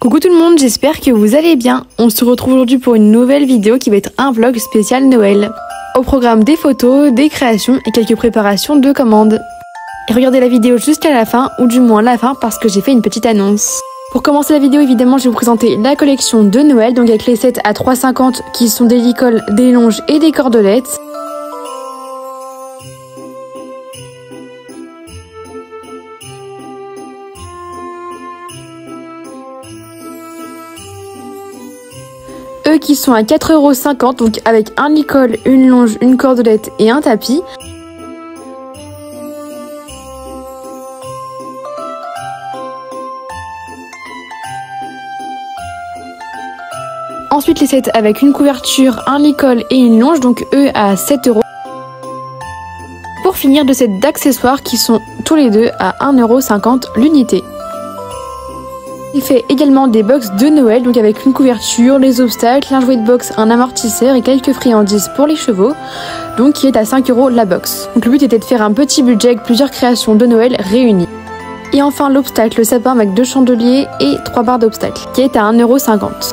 Coucou tout le monde, j'espère que vous allez bien. On se retrouve aujourd'hui pour une nouvelle vidéo qui va être un vlog spécial Noël. Au programme des photos, des créations et quelques préparations de commandes. Et regardez la vidéo jusqu'à la fin, ou du moins la fin parce que j'ai fait une petite annonce. Pour commencer la vidéo, évidemment, je vais vous présenter la collection de Noël, donc avec les sets à 3,50 qui sont des licoles, des longes et des cordelettes. Eux qui sont à 4,50€ donc avec un licol, une longe, une cordelette et un tapis. Ensuite les sets avec une couverture, un licol et une longe, donc eux à 7 euros. Pour finir de sets d'accessoires qui sont tous les deux à 1,50€ l'unité. Il fait également des box de Noël, donc avec une couverture, les obstacles, un jouet de box, un amortisseur et quelques friandises pour les chevaux, donc qui est à 5 euros la box. Donc le but était de faire un petit budget avec plusieurs créations de Noël réunies. Et enfin l'obstacle, le sapin avec deux chandeliers et trois barres d'obstacles, qui est à 1,50€.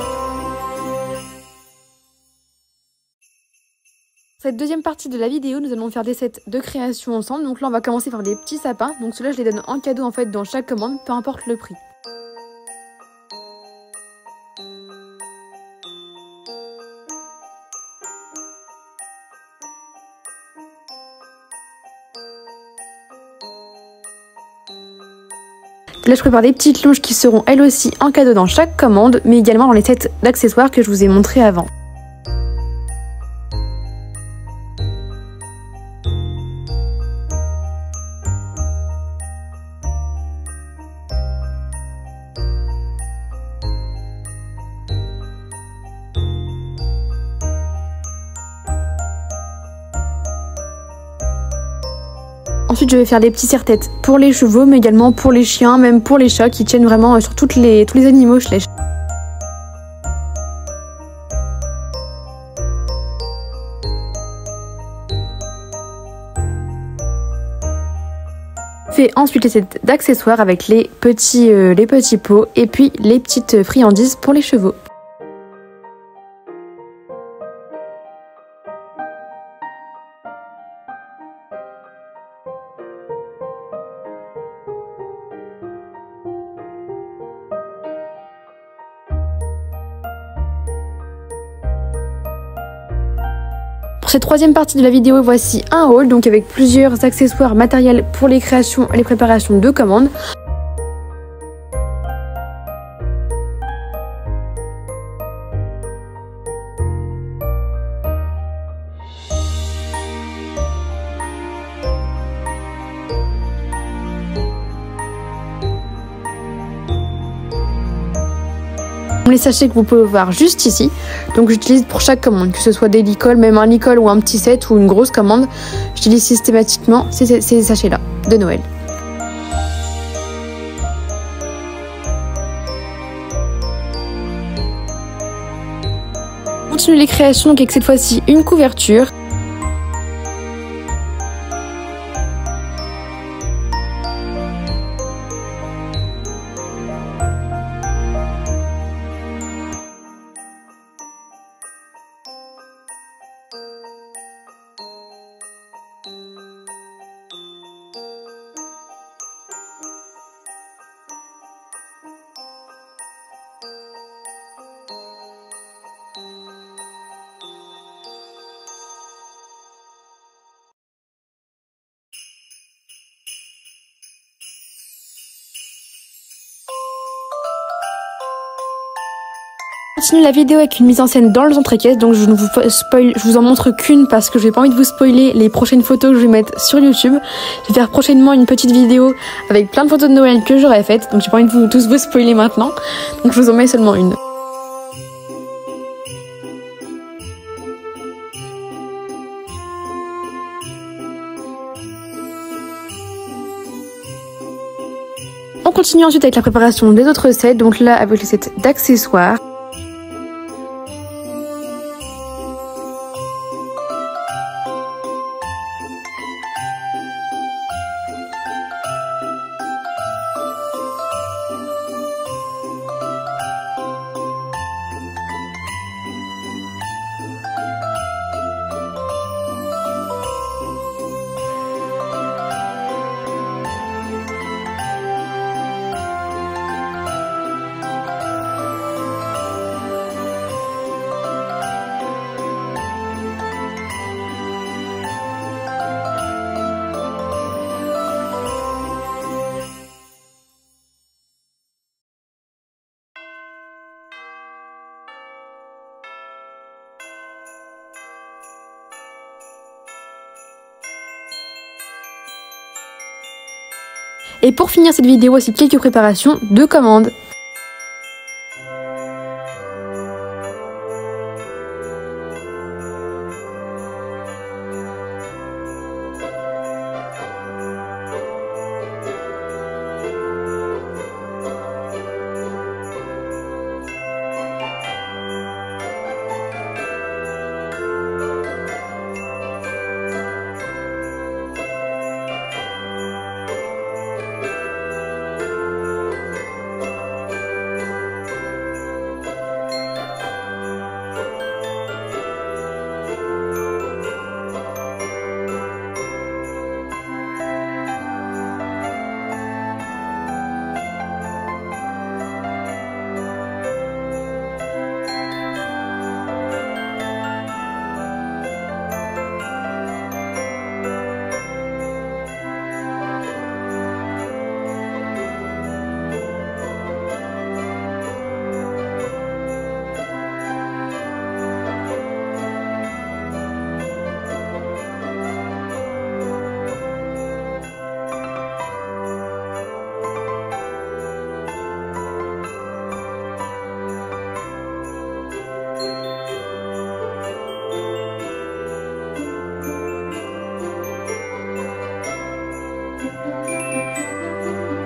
Cette deuxième partie de la vidéo, nous allons faire des sets de création ensemble. Donc là, on va commencer par des petits sapins. Donc ceux-là, je les donne en cadeau en fait dans chaque commande, peu importe le prix. Là, je prépare des petites longes qui seront elles aussi en cadeau dans chaque commande, mais également dans les sets d'accessoires que je vous ai montré avant. Ensuite, je vais faire des petits serre-têtes pour les chevaux, mais également pour les chiens, même pour les chats qui tiennent vraiment sur toutes les, tous les animaux je. Fais ensuite les sets d'accessoires avec les petits, euh, les petits pots et puis les petites friandises pour les chevaux. Pour cette troisième partie de la vidéo, voici un haul, donc avec plusieurs accessoires matériels pour les créations et les préparations de commandes. Sachets que vous pouvez voir juste ici. Donc j'utilise pour chaque commande, que ce soit des licoles, même un licol ou un petit set ou une grosse commande, j'utilise systématiquement ces, sachets-là de Noël. On continue les créations avec cette fois-ci une couverture. Continue la vidéo avec une mise en scène dans le caisse donc je ne vous spoil, je vous en montre qu'une parce que j'ai pas envie de vous spoiler les prochaines photos que je vais mettre sur YouTube. Je vais faire prochainement une petite vidéo avec plein de photos de Noël que j'aurais faites, donc j'ai pas envie de vous tous vous spoiler maintenant, donc je vous en mets seulement une. On continue ensuite avec la préparation des autres sets, donc là avec les sets d'accessoires. Et pour finir cette vidéo, voici quelques préparations de commandes. Música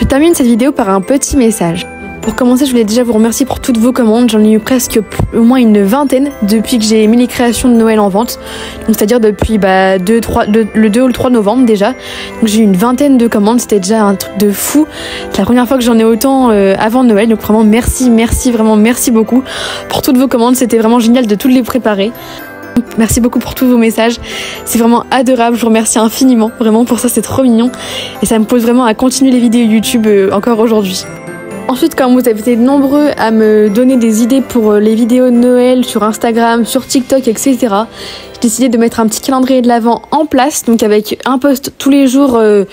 Je termine cette vidéo par un petit message. Pour commencer, je voulais déjà vous remercier pour toutes vos commandes. J'en ai eu presque au moins une vingtaine depuis que j'ai mis les créations de Noël en vente. C'est-à-dire depuis bah, le 2 ou le 3 novembre déjà. J'ai eu une vingtaine de commandes. C'était déjà un truc de fou. C'est la première fois que j'en ai autant euh, avant Noël. Donc vraiment merci, merci, vraiment merci beaucoup pour toutes vos commandes. C'était vraiment génial de toutes les préparer. Merci beaucoup pour tous vos messages. C'est vraiment adorable. Je vous remercie infiniment. Vraiment pour ça, c'est trop mignon. Et ça me pose vraiment à continuer les vidéos YouTube euh, encore aujourd'hui. Ensuite, comme vous avez été nombreux à me donner des idées pour euh, les vidéos de Noël sur Instagram, sur TikTok, etc., j'ai décidé de mettre un petit calendrier de l'Avent en place, donc avec un post tous les jours euh,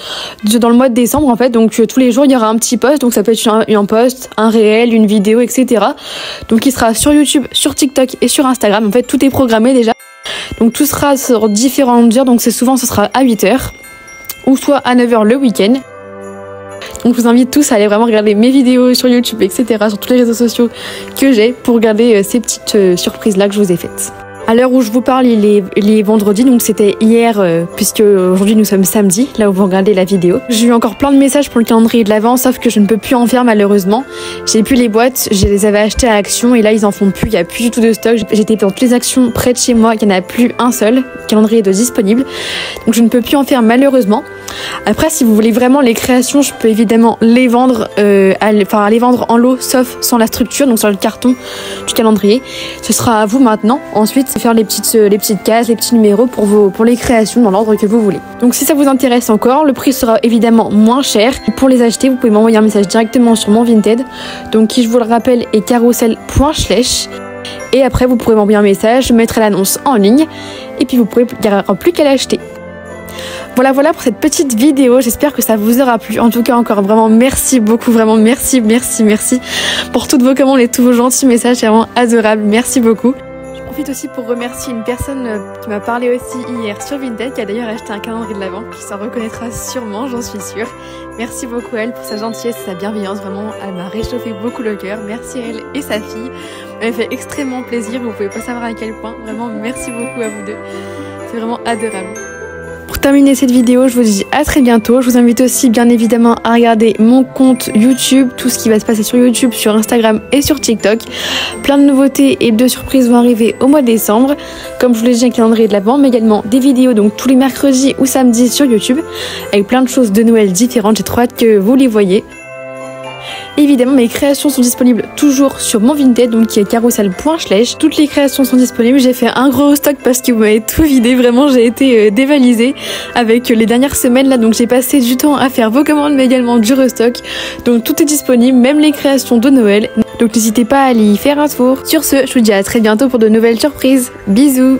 dans le mois de décembre en fait. Donc tous les jours il y aura un petit post, donc ça peut être un, un post, un réel, une vidéo, etc. Donc il sera sur YouTube, sur TikTok et sur Instagram. En fait tout est programmé déjà. Donc tout sera sur différentes heures, donc c'est souvent ce sera à 8h ou soit à 9h le week-end. Donc je vous invite tous à aller vraiment regarder mes vidéos sur YouTube, etc., sur tous les réseaux sociaux que j'ai pour regarder euh, ces petites euh, surprises-là que je vous ai faites. À l'heure où je vous parle, il est, il vendredi, donc c'était hier, euh, puisque aujourd'hui nous sommes samedi, là où vous regardez la vidéo. J'ai eu encore plein de messages pour le calendrier de l'avant, sauf que je ne peux plus en faire malheureusement. J'ai plus les boîtes, je les avais achetées à Action et là ils en font plus, il n'y a plus du tout de stock. J'étais dans toutes les actions près de chez moi, il n'y en a plus un seul calendrier de disponible. Donc je ne peux plus en faire malheureusement. Après, si vous voulez vraiment les créations, je peux évidemment les vendre, euh, enfin vendre en lot, sauf sans la structure, donc sur le carton du calendrier. Ce sera à vous maintenant. Ensuite, faire les petites, euh, les petites cases, les petits numéros pour vos, pour les créations dans l'ordre que vous voulez. Donc si ça vous intéresse encore, le prix sera évidemment moins cher. Pour les acheter, vous pouvez m'envoyer un message directement sur mon Vinted, donc qui je vous le rappelle est carousel.schlech. Et après, vous pourrez m'envoyer un message, mettre l'annonce en ligne, et puis vous pourrez, il n'y aura plus qu'à l'acheter. Voilà, voilà pour cette petite vidéo. J'espère que ça vous aura plu. En tout cas, encore vraiment merci beaucoup. Vraiment merci, merci, merci pour toutes vos commandes et tous vos gentils messages. C'est vraiment adorable. Merci beaucoup. Je profite aussi pour remercier une personne euh, qui m'a parlé aussi hier sur Vinted, qui a d'ailleurs acheté un calendrier de l'avant, qui s'en reconnaîtra sûrement, j'en suis sûre. Merci beaucoup elle pour sa gentillesse et sa bienveillance. Vraiment, elle m'a réchauffé beaucoup le cœur. Merci à elle et sa fille. Elle fait extrêmement plaisir. Vous pouvez pas savoir à quel point. Vraiment, merci beaucoup à vous deux. C'est vraiment adorable. Pour terminer cette vidéo, je vous dis à très bientôt. Je vous invite aussi bien évidemment à regarder mon compte YouTube, tout ce qui va se passer sur YouTube, sur Instagram et sur TikTok. Plein de nouveautés et de surprises vont arriver au mois de décembre. Comme je vous l'ai dit, un calendrier de l'avant, mais également des vidéos donc tous les mercredis ou samedis sur YouTube avec plein de choses de Noël différentes. J'ai trop hâte que vous les voyez. Évidemment, mes créations sont disponibles toujours sur mon Vinted, donc qui est carousel.schlech. Toutes les créations sont disponibles. J'ai fait un gros stock parce que vous m'avez tout vidé. Vraiment, j'ai été euh, dévalisée avec les dernières semaines là. Donc j'ai passé du temps à faire vos commandes, mais également du restock. Donc tout est disponible, même les créations de Noël. Donc n'hésitez pas à aller y faire un tour. Sur ce, je vous dis à très bientôt pour de nouvelles surprises. Bisous